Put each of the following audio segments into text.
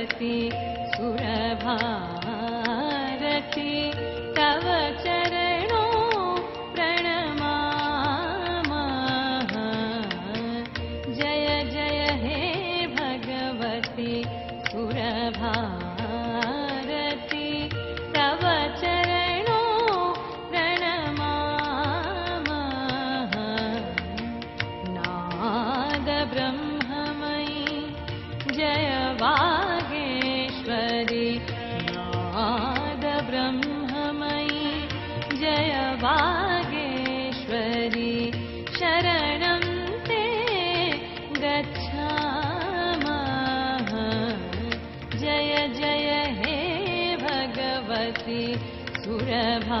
सुरभारती तव चरणो प्रणमामः। जय जय हे भगवती सुरभा हरि शरणं ते गच्छामः। जय जय हे भगवति सुरभा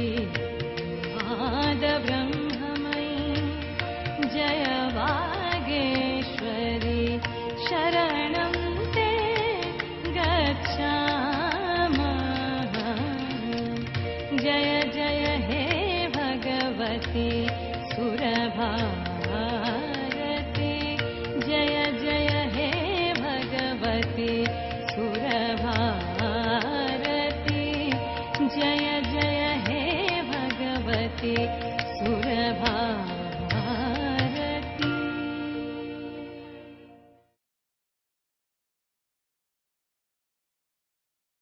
아